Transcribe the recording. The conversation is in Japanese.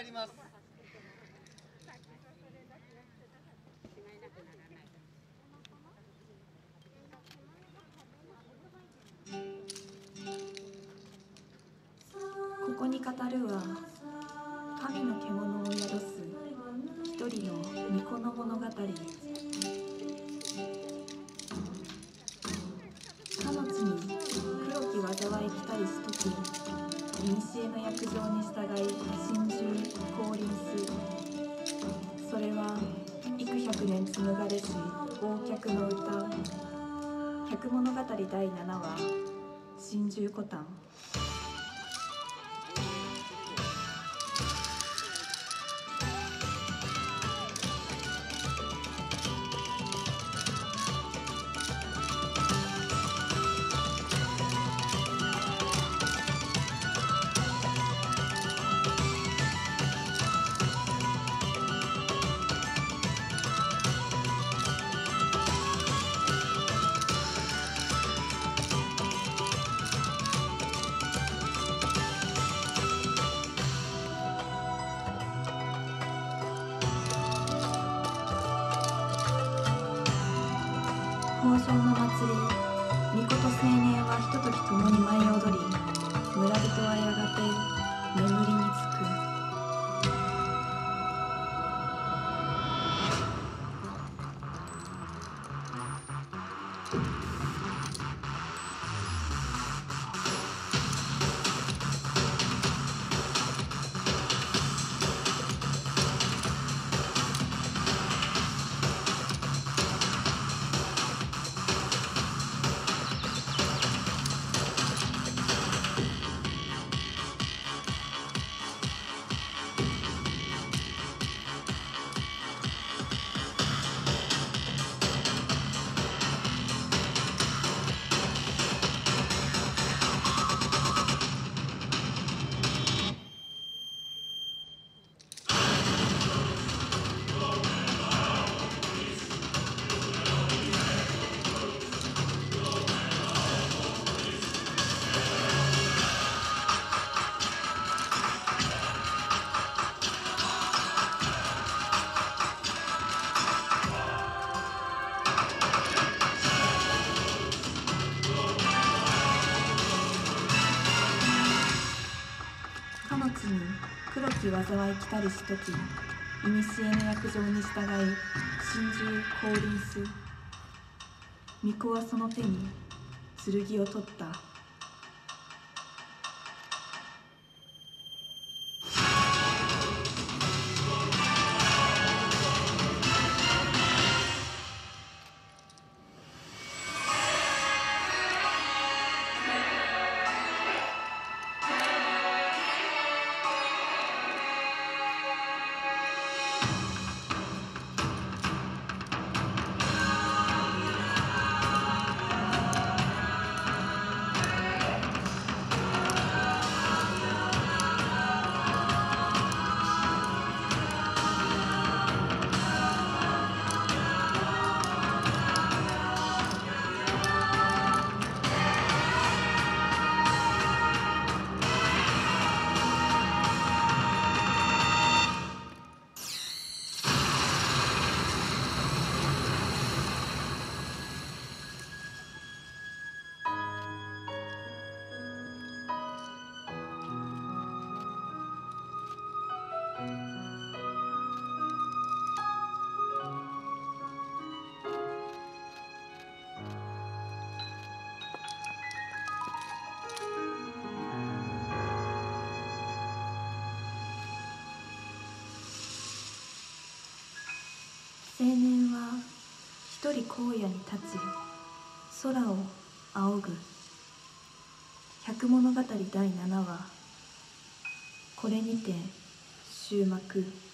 参ります。ここに語るは神の獣を宿す一人の巫女の物語。かの地に黒き災い来たりしとき古の約定に従い真珠降臨すそれは幾百年紡がれし忘却の歌。百物語第7話心中古丹。豊穣の祭り巫女と青年はひととき共に舞い踊り村人はやがてかの地に黒き災い来たりしとき古の約定に従い心中降臨す。巫女はその手に剣を取った。青年は一人荒野に立つ空を仰ぐ。百物語第7話。これにて終幕。